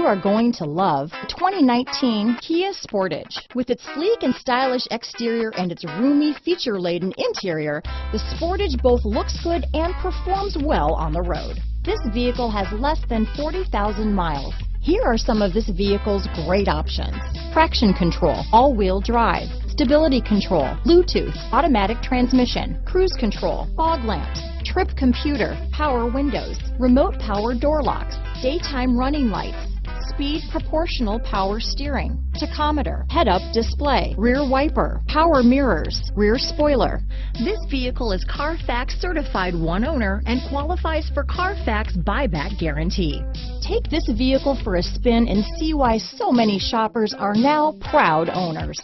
you are going to love the 2019 Kia Sportage. With its sleek and stylish exterior and its roomy, feature-laden interior, the Sportage both looks good and performs well on the road. This vehicle has less than 40,000 miles. Here are some of this vehicle's great options. Traction control, all-wheel drive, stability control, Bluetooth, automatic transmission, cruise control, fog lamps, trip computer, power windows, remote power door locks, daytime running lights, speed proportional power steering, tachometer, head-up display, rear wiper, power mirrors, rear spoiler. This vehicle is Carfax certified one owner and qualifies for Carfax buyback guarantee. Take this vehicle for a spin and see why so many shoppers are now proud owners.